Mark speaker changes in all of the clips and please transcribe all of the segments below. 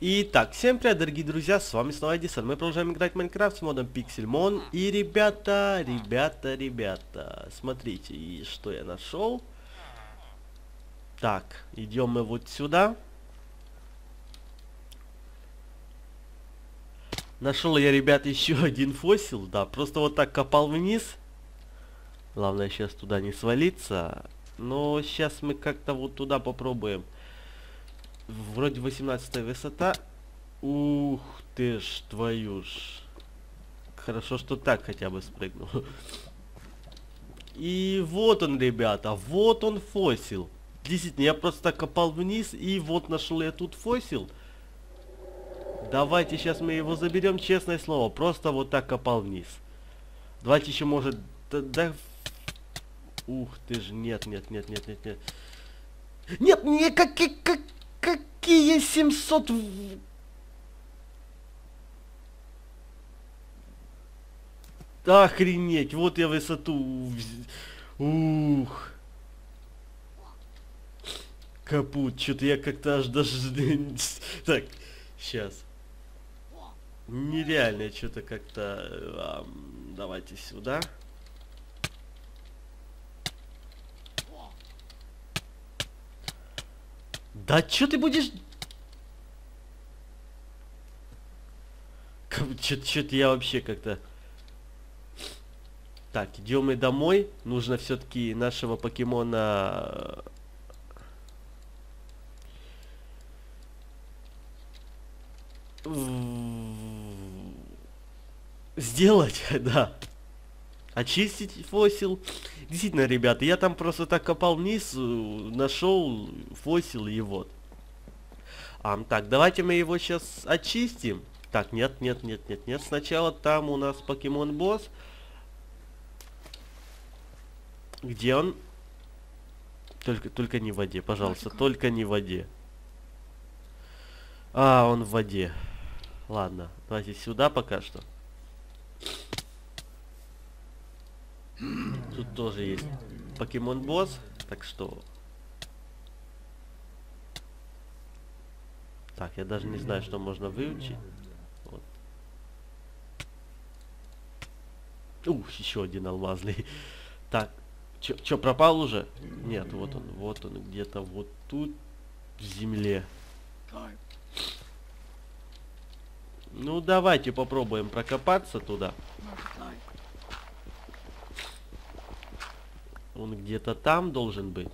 Speaker 1: Итак, всем привет, дорогие друзья, с вами снова Эдисон. Мы продолжаем играть в Майнкрафт с модом Pixelmon. И, ребята, ребята, ребята, смотрите, и что я нашел. Так, идем мы вот сюда. Нашел я, ребят, еще один фосил, да, просто вот так копал вниз. Главное сейчас туда не свалиться. Но сейчас мы как-то вот туда попробуем. Вроде 18 высота. Ух ты ж, твою ж. Хорошо, что так хотя бы спрыгнул. И вот он, ребята, вот он фосил. Действительно, я просто копал вниз, и вот нашел я тут фосил. Давайте сейчас мы его заберем, честное слово. Просто вот так копал вниз. Давайте еще, может... Да, да... Ух ты ж, нет, нет, нет, нет, нет, нет. Нет, не как, как, Какие 700... Охренеть, вот я высоту... Ух. Капут, что-то я как-то аж даже... так, сейчас. Нереально, что-то как-то... давайте сюда. Да чё ты будешь... Чё-то я вообще как-то... Так, идем мы домой. Нужно все-таки нашего покемона... Сделать, да очистить фосил. Действительно, ребята, я там просто так копал вниз, э, нашел фосил и вот. А, так, давайте мы его сейчас очистим. Так, нет, нет, нет, нет, нет. Сначала там у нас покемон босс. Где он? Только, только не в воде, пожалуйста, только не в воде. А, он в воде. Ладно, давайте сюда пока что. Тут тоже есть покемон босс, так что... Так, я даже не знаю, что можно выучить. Вот. Ух, еще один алмазный. Так, что пропал уже? Нет, вот он, вот он, где-то вот тут, в земле. Ну, давайте попробуем прокопаться туда. Он где-то там должен быть.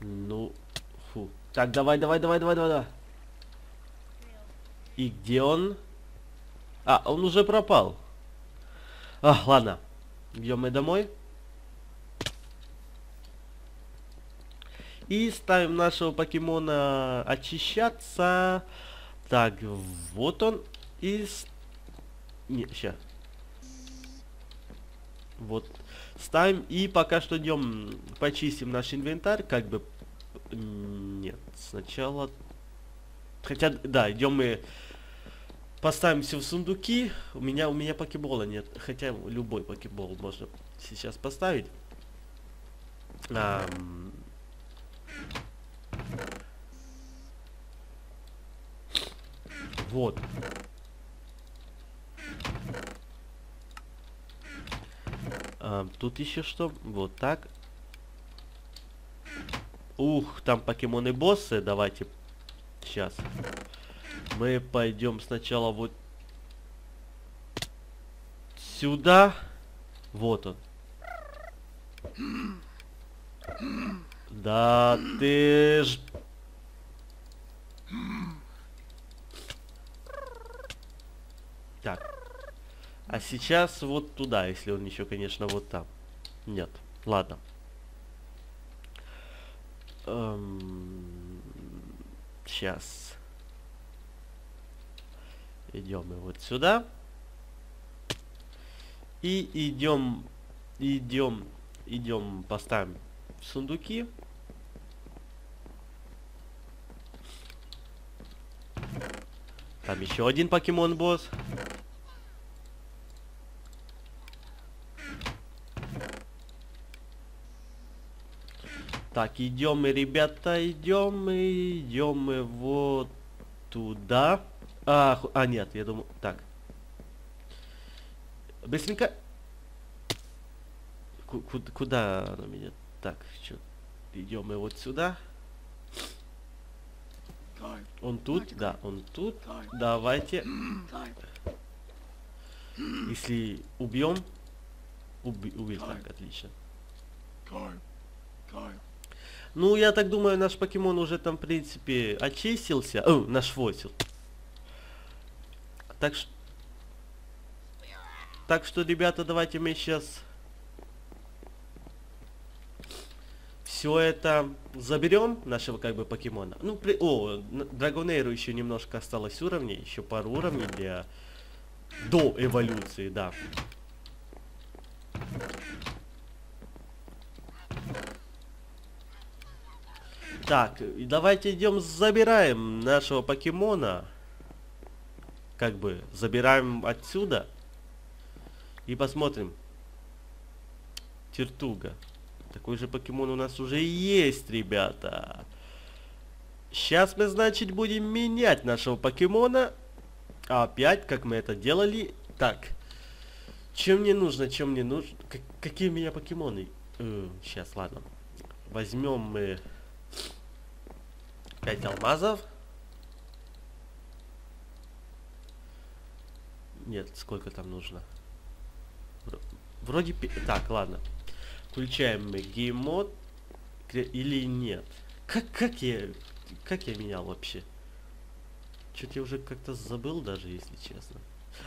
Speaker 1: Ну, фу. Так, давай, давай, давай, давай, давай, давай. И где он? А, он уже пропал. А, ладно. Идем мы домой. И ставим нашего покемона очищаться. Так, вот он. И... Не, сейчас. Вот. Ставим. И пока что идем почистим наш инвентарь. Как бы... Нет, сначала... Хотя, да, идем мы... Поставим все в сундуки. У меня, у меня покебола нет. Хотя любой покебол можно сейчас поставить. А, вот. А, тут еще что? Вот так. Ух, там покемоны-боссы. Давайте. Сейчас. Мы пойдем сначала вот сюда. Вот он. Да ты ж... Так. А сейчас вот туда, если он еще, конечно, вот там. Нет. Ладно. Эм... Сейчас. Идем мы вот сюда. И идем, идем, идем, поставим сундуки. Там еще один покемон босс. Так, идем мы, ребята, идем мы, идем мы вот туда. А, а, нет, я думаю, так. Быстренько. Ку куда, куда она меня? Так, что? Идем мы вот сюда. Он тут, да, он тут. Давайте. Если убьем, уби убил, так, отлично. Ну, я так думаю, наш покемон уже там, в принципе, очистился. О, наш фосил. Так что... Так что, ребята, давайте мы сейчас... Все это заберем, нашего как бы покемона. Ну, при... о, Драгонейру еще немножко осталось уровней, еще пару уровней для... До эволюции, да. Так, давайте идем забираем нашего покемона. Как бы забираем отсюда. И посмотрим. Тертуга. Такой же покемон у нас уже есть, ребята. Сейчас мы, значит, будем менять нашего покемона. Опять, как мы это делали. Так. Чем мне нужно, чем мне нужно? Как, какие у меня покемоны? Э, сейчас, ладно. Возьмем мы... 5 алмазов. Нет, сколько там нужно? Вроде... Так, ладно. Включаем мы геймод. Или нет? Как, как я... Как я менял вообще? Что-то я уже как-то забыл даже, если честно.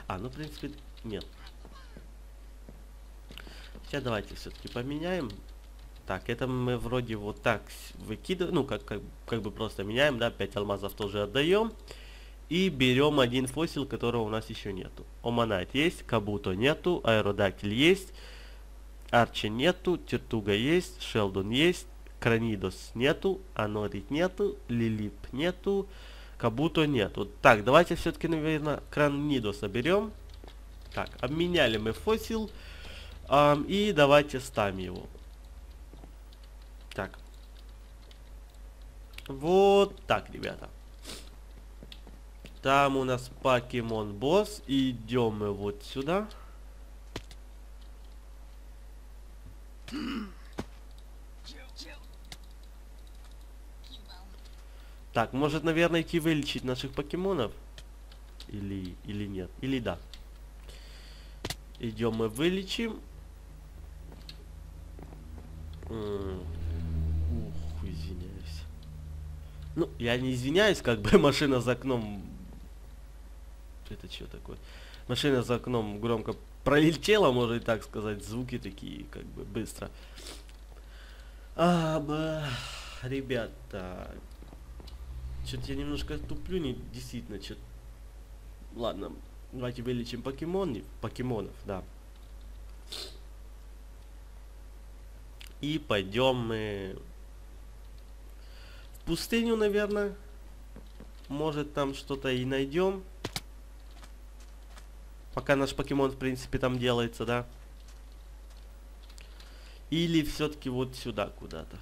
Speaker 1: А, ну, в принципе, нет. Сейчас давайте все-таки поменяем. Так, это мы вроде вот так выкидываем, ну, как, как, как бы просто меняем, да, 5 алмазов тоже отдаем. И берем один фосил, которого у нас еще нету. Оманайт есть, Кабуто нету, Аэродактиль есть, Арчи нету, Тертуга есть, Шелдон есть, Кранидос нету, Анорит нету, Лилип нету, Кабуто нету. Так, давайте все-таки, наверное, Кранидоса берем. Так, обменяли мы фосил. Эм, и давайте ставим его. Так. Вот так, ребята. Там у нас покемон босс. Идем мы вот сюда. Так, может, наверное, идти вылечить наших покемонов? Или, или нет? Или да? Идем мы вылечим. Ну, я не извиняюсь, как бы машина за окном... Это что такое? Машина за окном громко пролетела, можно и так сказать. Звуки такие, как бы, быстро. А, ба, ребята. Что-то я немножко туплю, не, действительно, что Ладно, давайте вылечим покемонов, покемонов, да. И пойдем мы пустыню, наверное. Может там что-то и найдем. Пока наш покемон, в принципе, там делается, да? Или все-таки вот сюда куда-то.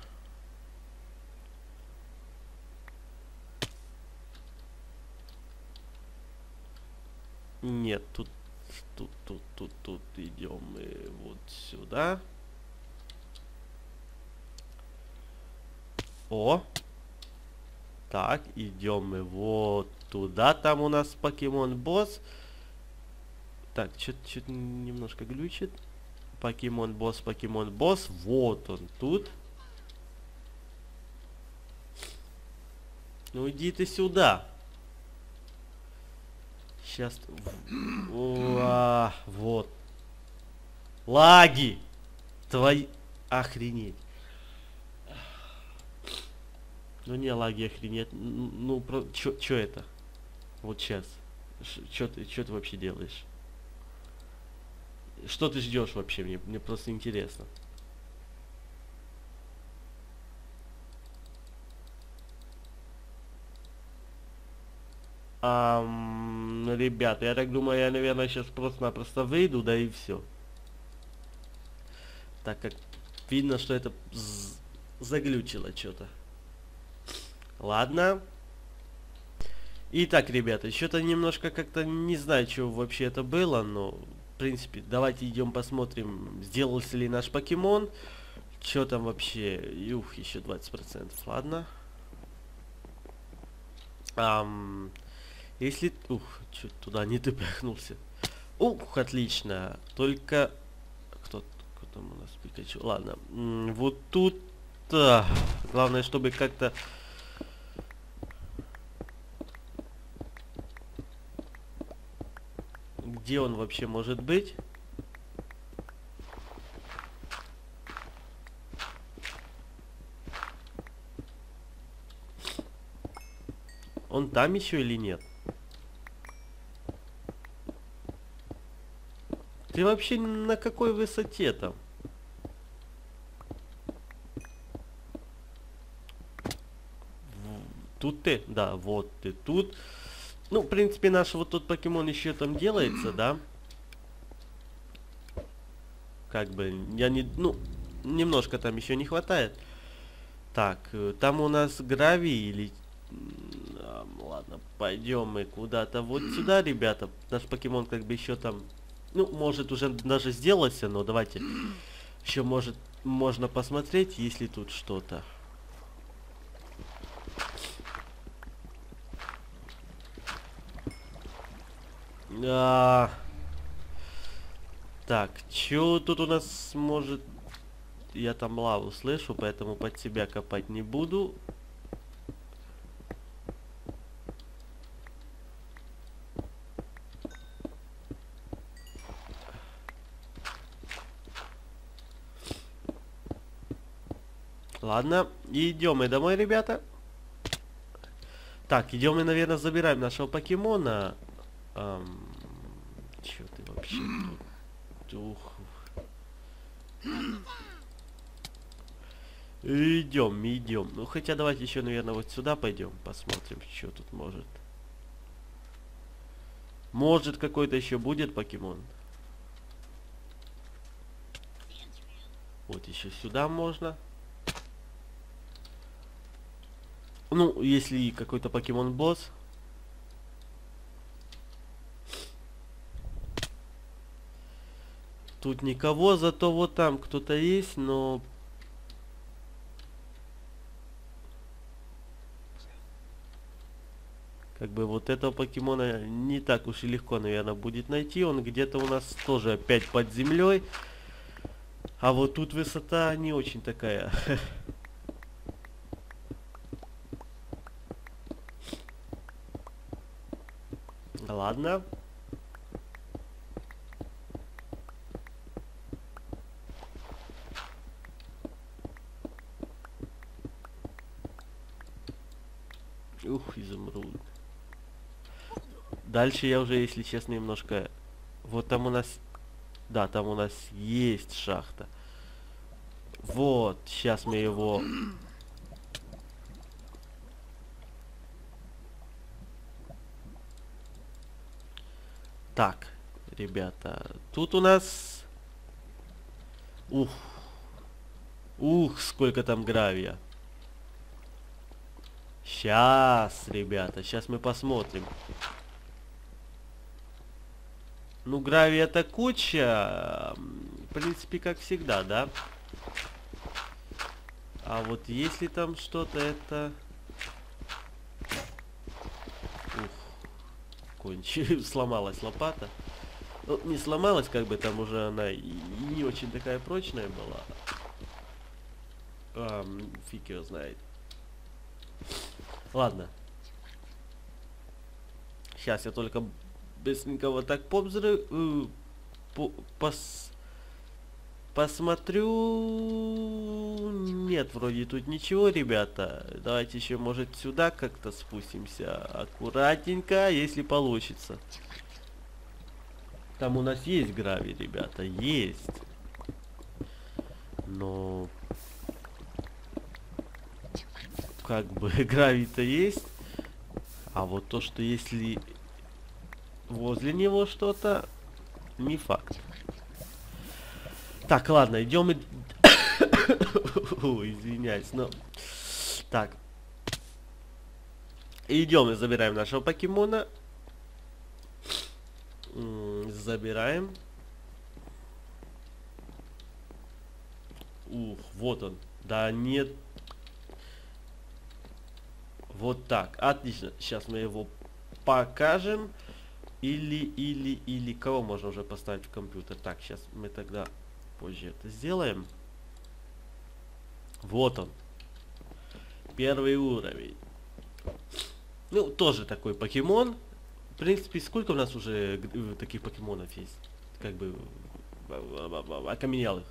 Speaker 1: Нет, тут, тут, тут, тут, тут идем мы вот сюда. О! Так, идем мы вот туда. Там у нас покемон босс. Так, что-то немножко глючит. Покемон босс, покемон босс. Вот он тут. Ну иди ты сюда. Сейчас. Уа, вот. Лаги. Твои. Охренеть. Ну не лаги охренеть. Ну, про... чё, чё это? Вот сейчас. Что ты, чё ты вообще делаешь? Что ты ждешь вообще? Мне, мне просто интересно. Um, ребята, я так думаю, я, наверное, сейчас просто-напросто выйду, да и все. Так как видно, что это заглючило что-то. Ладно. Итак, ребята, что-то немножко как-то не знаю, что вообще это было, но, в принципе, давайте идем посмотрим, сделался ли наш покемон. Что там вообще? Юх, еще 20%. Ладно. Ам, если... Ух, чуть туда не допихнулся. Ух, отлично. Только... Кто, кто там у нас Пикачу? Ладно. Вот тут... А, главное, чтобы как-то... Где он вообще может быть? Он там еще или нет? Ты вообще на какой высоте там? Тут ты? Да, вот ты тут. Ну, в принципе, наш вот тот покемон еще там делается, да? Как бы, я не... Ну, немножко там еще не хватает. Так, э, там у нас гравий или ладно, пойдем мы куда-то вот сюда, ребята. Наш покемон как бы еще там, ну, может уже даже сделался, но давайте еще может можно посмотреть, если тут что-то. А... Так, что тут у нас может... Я там лаву слышу, поэтому под себя копать не буду. Ладно, идем мы домой, ребята. Так, идем мы, наверное, забираем нашего покемона. Эм, Ух. Идем, идем. Ну, хотя давайте еще, наверное, вот сюда пойдем. Посмотрим, что тут может. Может, какой-то еще будет покемон. Вот еще сюда можно. Ну, если какой-то покемон босс. Тут никого, зато вот там кто-то есть, но... Как бы вот этого покемона не так уж и легко, наверное, будет найти. Он где-то у нас тоже опять под землей. А вот тут высота не очень такая. Ладно. Ух, изумруд. Дальше я уже, если честно, немножко... Вот там у нас... Да, там у нас есть шахта. Вот, сейчас мы его Так, ребята, тут у нас... Ух. Ух, сколько там гравия. Сейчас, ребята, сейчас мы посмотрим. Ну, гравия-то куча. В принципе, как всегда, да? А вот если там что-то, это... кончилось, сломалась лопата. Ну, не сломалась, как бы там уже она и не очень такая прочная была. А, фиг его знает. Ладно. Сейчас я только быстренько вот так побзры... Э, по, пос, посмотрю... Нет, вроде тут ничего, ребята. Давайте еще, может, сюда как-то спустимся. Аккуратненько, если получится. Там у нас есть гравий, ребята, есть. Но... Как бы гравий-то есть. А вот то, что если возле него что-то, не факт. Так, ладно, идем и Извиняюсь, но... Так. Идем и забираем нашего покемона. Забираем. Ух, вот он. Да нет. Вот так. Отлично. Сейчас мы его покажем. Или, или, или кого можно уже поставить в компьютер. Так, сейчас мы тогда позже это сделаем. Вот он. Первый уровень. Ну, тоже такой покемон. В принципе, сколько у нас уже э, таких покемонов есть? Как бы окаменелых.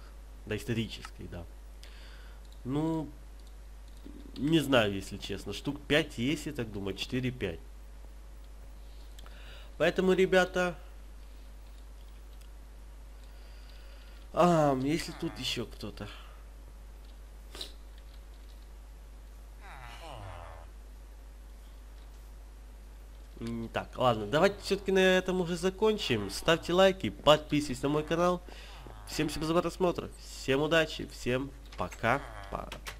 Speaker 1: Доисторических, да. Ну, не знаю, если честно. Штук 5 есть, я так думаю. 4-5. Поэтому, ребята... А, если тут еще кто-то... Так, ладно, давайте все-таки на этом уже закончим. Ставьте лайки, подписывайтесь на мой канал. Всем спасибо за просмотр, всем удачи, всем пока. пока.